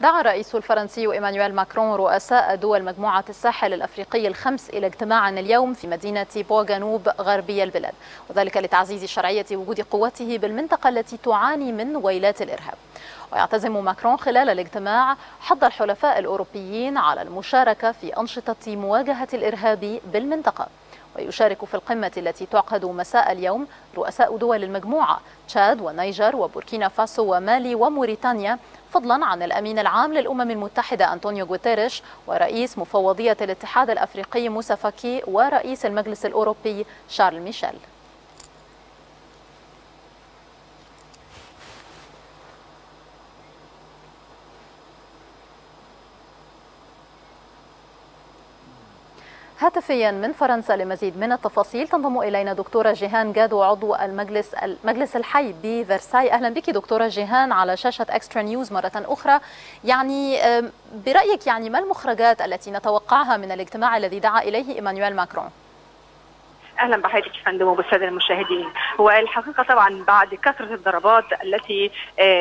دعا الرئيس الفرنسي إيمانويل ماكرون رؤساء دول مجموعة الساحل الأفريقي الخمس إلى اجتماع اليوم في مدينة بو جنوب غربي البلاد. وذلك لتعزيز شرعية وجود قوته بالمنطقة التي تعاني من ويلات الإرهاب. ويعتزم ماكرون خلال الاجتماع حض الحلفاء الأوروبيين على المشاركة في أنشطة مواجهة الإرهاب بالمنطقة. ويشارك في القمة التي تعقد مساء اليوم رؤساء دول المجموعة تشاد ونيجر وبوركينا فاسو ومالي وموريتانيا فضلا عن الأمين العام للأمم المتحدة أنطونيو غوتيريش ورئيس مفوضية الاتحاد الأفريقي موسى فاكي ورئيس المجلس الأوروبي شارل ميشيل. هاتفيا من فرنسا لمزيد من التفاصيل. تنضم إلينا دكتورة جيهان جادو عضو المجلس المجلس الحي بفرساي أهلا بك دكتورة جيهان على شاشة Extra News مرة أخرى. يعني برأيك يعني ما المخرجات التي نتوقعها من الاجتماع الذي دعا إليه إيمانويل ماكرون؟ أهلا بحضرتك فندم وبالسادة المشاهدين. هو الحقيقة طبعا بعد كثرة الضربات التي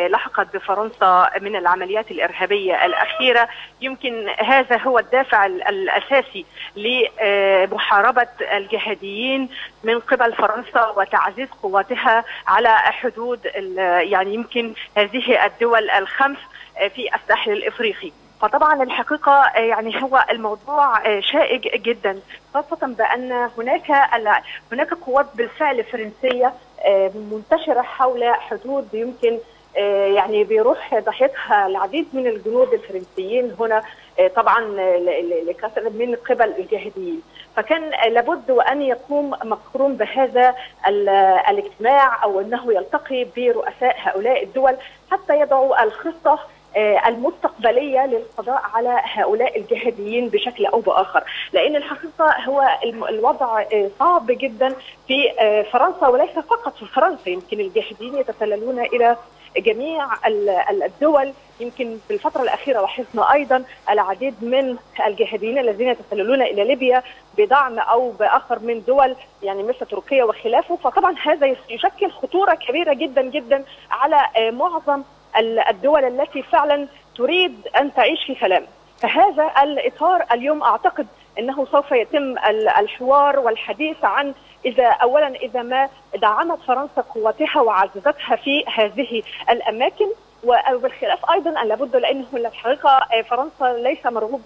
لحقت بفرنسا من العمليات الإرهابية الأخيرة يمكن هذا هو الدافع الأساسي لمحاربة الجهاديين من قبل فرنسا وتعزيز قواتها على حدود يعني يمكن هذه الدول الخمس في الساحل الإفريقي. فطبعا الحقيقة يعني هو الموضوع شائك جدا خاصة بأن هناك هناك قوات بالفعل فرنسية منتشرة حول حدود يمكن يعني بيروح ضحيتها العديد من الجنود الفرنسيين هنا طبعا من قبل الجاهديين فكان لابد وأن يقوم مكرون بهذا الاجتماع أو أنه يلتقي برؤساء هؤلاء الدول حتى يضعوا الخطة المستقبلية للقضاء على هؤلاء الجهاديين بشكل أو بآخر، لأن الحقيقة هو الوضع صعب جدا في فرنسا وليس فقط في فرنسا، يمكن الجهاديين يتسللون إلى جميع الدول. يمكن في الفترة الأخيرة لاحظنا أيضا العديد من الجهاديين الذين يتسللون إلى ليبيا بدعم أو بآخر من دول يعني مثل تركيا وخلافه. فطبعا هذا يشكل خطورة كبيرة جدا جدا على معظم الدول التي فعلا تريد أن تعيش في سلام. فهذا الإطار اليوم أعتقد إنه سوف يتم الحوار والحديث عن إذا اولا إذا ما دعمت فرنسا قواتها وعززتها في هذه الأماكن وبالخلاف أيضا أن لابد لأنه الحقيقة فرنسا ليس مرغوب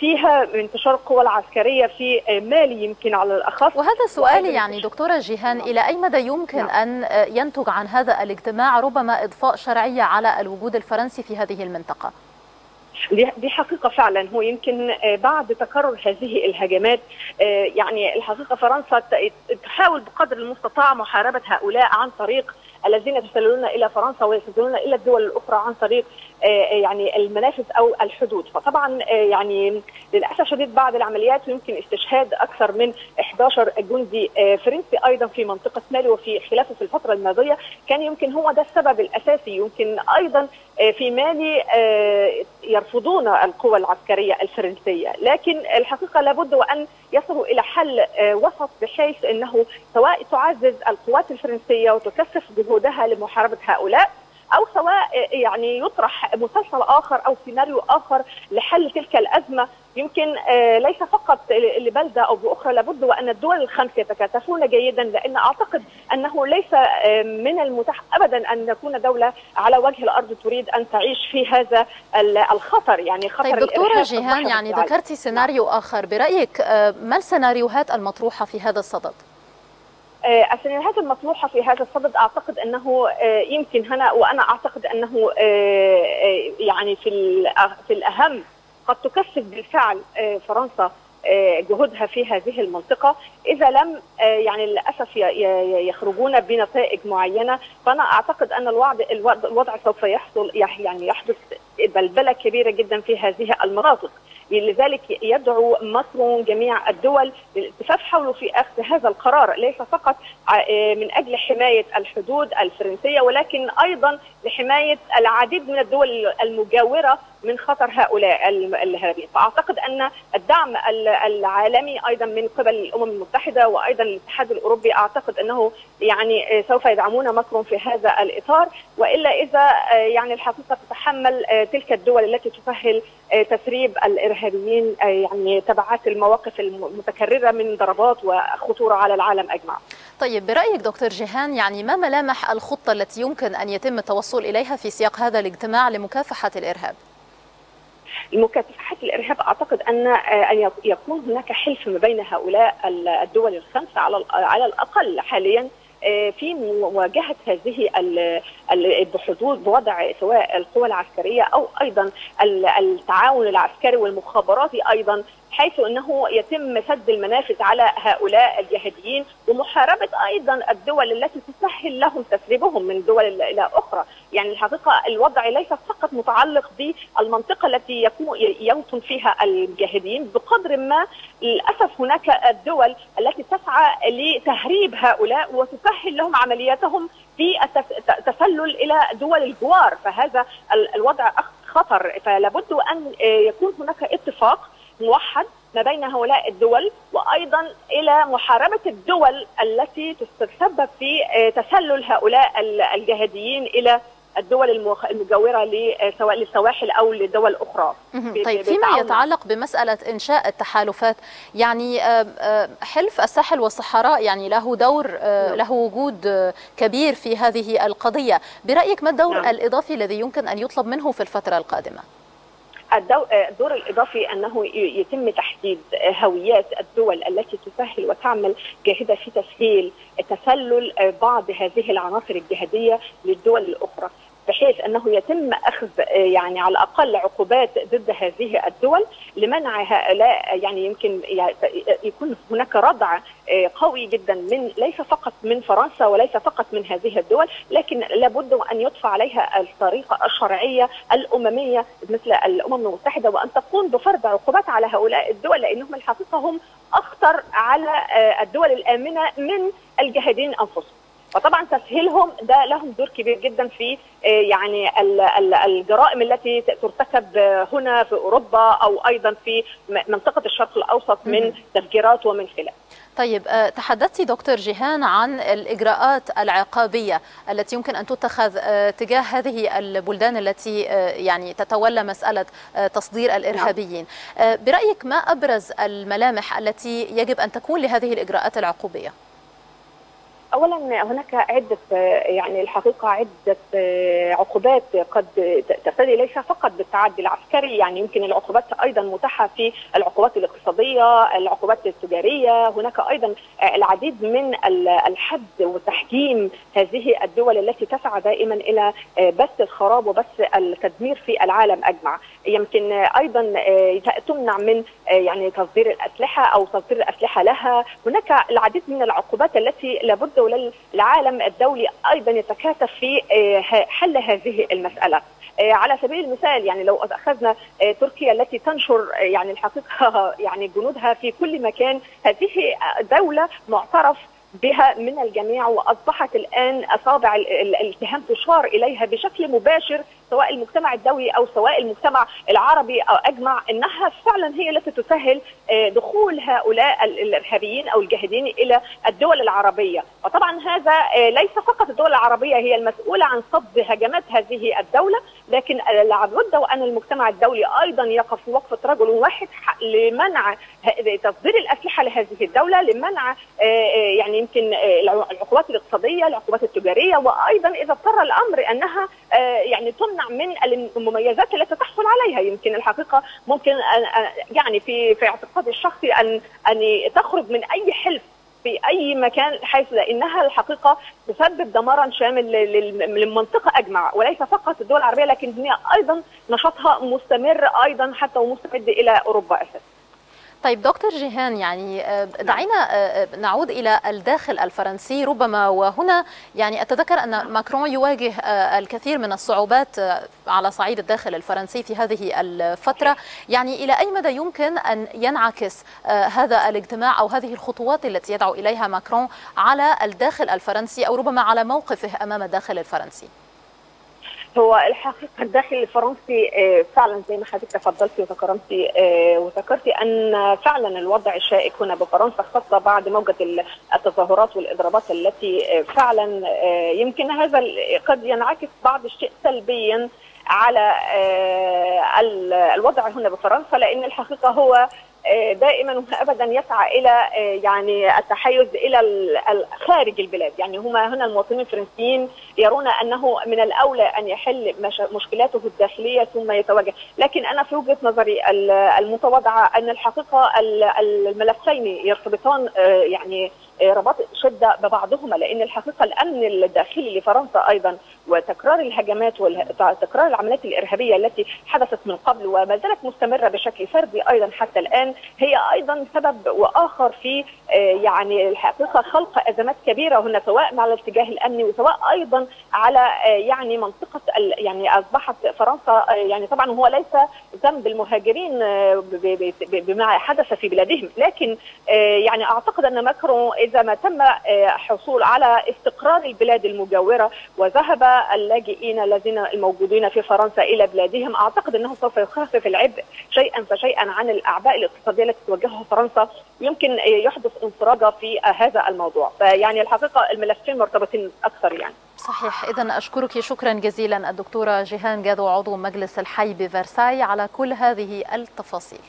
فيها انتشار القوى العسكرية في مالي يمكن على الأخص. وهذا سؤالي يعني دكتورة جيهان إلى أي مدى يمكن نعم. أن ينتج عن هذا الاجتماع ربما إضفاء شرعية على الوجود الفرنسي في هذه المنطقة؟ دي حقيقة فعلا. هو يمكن بعد تكرر هذه الهجمات يعني الحقيقة فرنسا تحاول بقدر المستطاع محاربة هؤلاء عن طريق الذين يتسللون إلى فرنسا ويتسللون إلى الدول الأخرى عن طريق يعني المنافذ أو الحدود. فطبعا يعني للأسف شديد بعد العمليات يمكن استشهاد أكثر من 11 جندي فرنسي أيضا في منطقة مالي وفي خلافه في الفترة الماضية. كان يمكن هو ده السبب الأساسي. يمكن أيضا في مالي يرفضون القوى العسكرية الفرنسية. لكن الحقيقة لابد وأن يصلوا إلى حل وسط بحيث إنه سواء تعزز القوات الفرنسية وتكثف جهودها لمحاربة هؤلاء أو سواء يعني يطرح مسلسل آخر أو سيناريو آخر لحل تلك الأزمة. يمكن ليس فقط لبلدة أو بأخرى لابد وأن الدول الخمس يتكاتفون جيدا لأن أعتقد أنه ليس من المتاح ابدا أن نكون دولة على وجه الأرض تريد أن تعيش في هذا الخطر يعني خطر طيب دكتورة جيهان يعني ذكرتي سيناريو آخر. برأيك ما السيناريوهات المطروحة في هذا الصدد؟ السيناريوهات المطروحه في هذا الصدد أعتقد أنه يمكن هنا وأنا أعتقد أنه يعني في في الأهم قد تكثف بالفعل فرنسا جهودها في هذه المنطقة. إذا لم يعني للأسف يخرجون بنتائج معينة فأنا أعتقد أن الوضع الوضع سوف يحصل يعني يحدث بلبلة كبيرة جدا في هذه المناطق. لذلك يدعو مصر جميع الدول للالتفاف حوله في أخذ هذا القرار ليس فقط من أجل حماية الحدود الفرنسية ولكن أيضا لحماية العديد من الدول المجاورة من خطر هؤلاء الارهابيين، فأعتقد أن الدعم العالمي أيضا من قبل الأمم المتحدة وأيضا الاتحاد الأوروبي أعتقد أنه يعني سوف يدعمون ماكرون في هذا الإطار وإلا إذا يعني الحقيقة تتحمل تلك الدول التي تسهل تسريب الإرهابيين يعني تبعات المواقف المتكررة من ضربات وخطورة على العالم أجمع. طيب برأيك دكتور جيهان يعني ما ملامح الخطة التي يمكن أن يتم التوصل إليها في سياق هذا الاجتماع لمكافحة الإرهاب؟ لمكافحه الإرهاب أعتقد أن أن يكون هناك حلف ما بين هؤلاء الدول الخمسة على على الأقل حاليا في مواجهة هذه بحدود بوضع سواء القوى العسكرية أو أيضا التعاون العسكري والمخابراتي أيضا حيث إنه يتم سد المنافذ على هؤلاء الجهاديين ومحاربة أيضا الدول التي تسهل لهم تسريبهم من دول إلى أخرى، يعني الحقيقة الوضع ليس فقط متعلق بالمنطقة التي يكون يوطن فيها الجاهديين بقدر ما للأسف هناك الدول التي تسعى لتهريب هؤلاء وتسهل لهم عملياتهم في التسلل إلى دول الجوار. فهذا الوضع خطر. فلا بد أن يكون هناك اتفاق موحد ما بين هؤلاء الدول وأيضا إلى محاربة الدول التي تتسبب في تسلل هؤلاء الجهاديين إلى الدول المجاورة سواء للسواحل أو لدول أخرى. طيب فيما يتعلق بمسألة إنشاء التحالفات يعني حلف الساحل والصحراء يعني له دور له وجود كبير في هذه القضية، برأيك ما الدور نعم. الإضافي الذي يمكن أن يطلب منه في الفترة القادمة؟ الدور الإضافي أنه يتم تحديد هويات الدول التي تسهل وتعمل جاهدة في تسهيل تسلل بعض هذه العناصر الجهادية للدول الأخرى. أنه يتم أخذ يعني على الأقل عقوبات ضد هذه الدول لمنع هؤلاء يعني يمكن يكون هناك ردع قوي جدا من ليس فقط من فرنسا وليس فقط من هذه الدول لكن لابد ان يدفع عليها الطريقة الشرعية الأممية مثل الأمم المتحدة وأن تقوم بفرض عقوبات على هؤلاء الدول لأنهم الحقيقة هم أخطر على الدول الآمنة من الجاهدين أنفسهم. فطبعا تسهيلهم ده لهم دور كبير جدا في يعني الجرائم التي ترتكب هنا في أوروبا أو أيضا في منطقة الشرق الأوسط من تفجيرات ومن خلاف. طيب تحدثت دكتور جيهان عن الإجراءات العقابية التي يمكن أن تتخذ تجاه هذه البلدان التي يعني تتولى مسألة تصدير الإرهابيين برأيك ما أبرز الملامح التي يجب أن تكون لهذه الإجراءات العقوبية؟ اولا هناك عدة يعني الحقيقة عدة عقوبات قد تبتدي ليس فقط بالتعدي العسكري. يعني يمكن العقوبات أيضا متاحة في العقوبات الاقتصادية، العقوبات التجارية، هناك أيضا العديد من الحد وتحجيم هذه الدول التي تسعى دائما إلى بث الخراب وبث التدمير في العالم أجمع، يمكن أيضا تمنع من يعني تصدير الأسلحة أو تصدير الأسلحة لها، هناك العديد من العقوبات التي لابد وللعالم الدولي أيضا يتكاتف في حل هذه المسألة. على سبيل المثال يعني لو أخذنا تركيا التي تنشر يعني الحقيقة يعني جنودها في كل مكان هذه دولة معترف بها من الجميع وأصبحت الآن أصابع الاتهام تشار إليها بشكل مباشر سواء المجتمع الدولي أو سواء المجتمع العربي أو أجمع إنها فعلا هي التي تسهل دخول هؤلاء الإرهابيين أو الجاهدين إلى الدول العربية، وطبعا هذا ليس فقط الدول العربية هي المسؤولة عن صد هجمات هذه الدولة، لكن لابد وأن المجتمع الدولي أيضا يقف وقفة رجل واحد لمنع تصدير الأسلحة لهذه الدولة، لمنع يعني يمكن العقوبات الاقتصادية، العقوبات التجارية، وأيضا إذا اضطر الأمر أنها يعني تمنع من المميزات التي تحصل عليها يمكن الحقيقة ممكن يعني في في اعتقادي الشخصي ان أن تخرج من أي حلف في أي مكان حيث لأنها الحقيقة تسبب دمارا شامل للمنطقه أجمع وليس فقط الدول العربية لكن هي أيضا نشاطها مستمر أيضا حتى ومستمد إلى أوروبا أساسا. طيب دكتور جيهان يعني دعينا نعود إلى الداخل الفرنسي. ربما وهنا يعني أتذكر أن ماكرون يواجه الكثير من الصعوبات على صعيد الداخل الفرنسي في هذه الفترة. يعني إلى أي مدى يمكن أن ينعكس هذا الاجتماع أو هذه الخطوات التي يدعو إليها ماكرون على الداخل الفرنسي أو ربما على موقفه أمام الداخل الفرنسي؟ هو الحقيقة الداخل الفرنسي فعلا زي ما حضرتك تفضلتي وتكرمتي وذكرتي أن فعلا الوضع الشائك هنا بفرنسا خاصة بعد موجة التظاهرات والإضرابات التي فعلا يمكن هذا قد ينعكس بعض الشيء سلبيا على الوضع هنا بفرنسا لأن الحقيقة هو دائما وابدا يسعى إلى يعني التحيز إلى خارج البلاد، يعني هما هنا المواطنين الفرنسيين يرون أنه من الأولى أن يحل مشكلاته الداخلية ثم يتوجه، لكن أنا في وجهة نظري المتواضعة أن الحقيقة الملفين يرتبطان يعني رباط شدة ببعضهما لأن الحقيقة الأمن الداخلي لفرنسا أيضا وتكرار الهجمات وتكرار العمليات الإرهابية التي حدثت من قبل وما زالت مستمرة بشكل فردي أيضا حتى الآن هي أيضا سبب وآخر في يعني الحقيقة خلق أزمات كبيرة هنا سواء على الاتجاه الأمني وسواء أيضا على يعني منطقة يعني أصبحت فرنسا يعني طبعا هو ليس ذنب المهاجرين بما حدث في بلادهم لكن يعني أعتقد أن ماكرون إذا ما تم حصول على استقرار البلاد المجاورة وذهب اللاجئين الذين الموجودين في فرنسا إلى بلادهم. أعتقد أنه سوف يخفف العبء شيئا فشيئا عن الأعباء الاقتصادية التي تواجهها فرنسا. يمكن يحدث انفراجه في هذا الموضوع. فيعني الحقيقة الملفين مرتبطين أكثر يعني. صحيح. إذا أشكرك. شكرا جزيلا الدكتورة جيهان جادو عضو مجلس الحي بفرساي على كل هذه التفاصيل.